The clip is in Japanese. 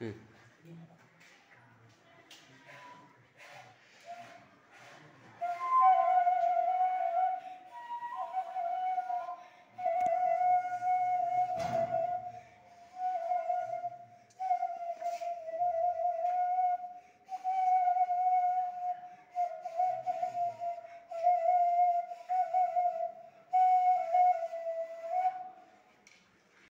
うん。